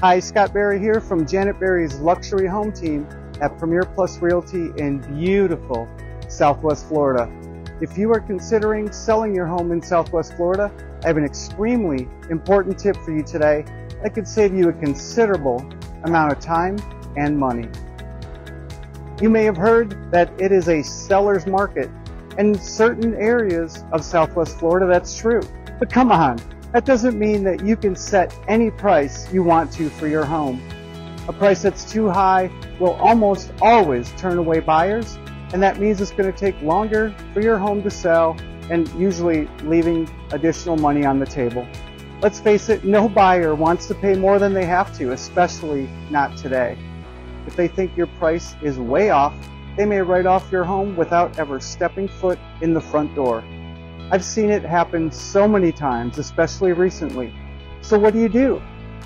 Hi, Scott Berry here from Janet Berry's luxury home team at Premier Plus Realty in beautiful Southwest Florida. If you are considering selling your home in Southwest Florida, I have an extremely important tip for you today that could save you a considerable amount of time and money. You may have heard that it is a seller's market. In certain areas of Southwest Florida, that's true. But come on, that doesn't mean that you can set any price you want to for your home. A price that's too high will almost always turn away buyers, and that means it's going to take longer for your home to sell and usually leaving additional money on the table. Let's face it, no buyer wants to pay more than they have to, especially not today. If they think your price is way off, they may write off your home without ever stepping foot in the front door. I've seen it happen so many times, especially recently. So what do you do?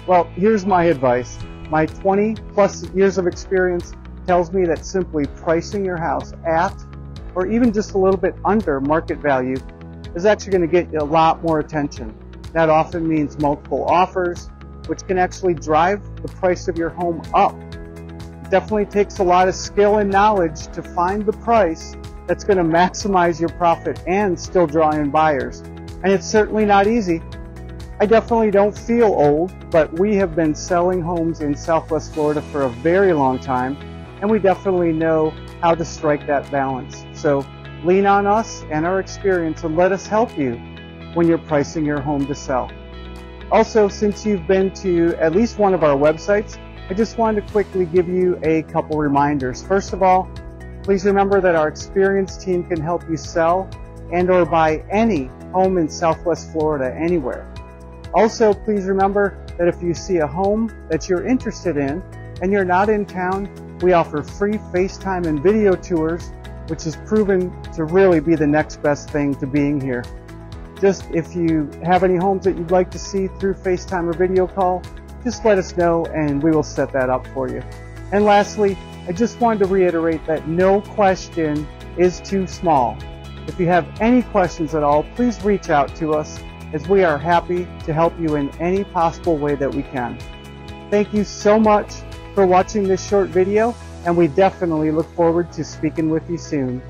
Well, here's my advice. My 20 plus years of experience tells me that simply pricing your house at or even just a little bit under market value is actually going to get you a lot more attention. That often means multiple offers, which can actually drive the price of your home up. It definitely takes a lot of skill and knowledge to find the price that's going to maximize your profit and still draw in buyers. And it's certainly not easy. I definitely don't feel old, but we have been selling homes in Southwest Florida for a very long time, and we definitely know how to strike that balance. So lean on us and our experience and let us help you when you're pricing your home to sell. Also, since you've been to at least one of our websites, I just wanted to quickly give you a couple reminders. First of all, Please remember that our experienced team can help you sell and or buy any home in Southwest Florida anywhere. Also, please remember that if you see a home that you're interested in and you're not in town, we offer free FaceTime and video tours, which is proven to really be the next best thing to being here. Just if you have any homes that you'd like to see through FaceTime or video call, just let us know and we will set that up for you. And lastly, I just wanted to reiterate that no question is too small. If you have any questions at all, please reach out to us as we are happy to help you in any possible way that we can. Thank you so much for watching this short video and we definitely look forward to speaking with you soon.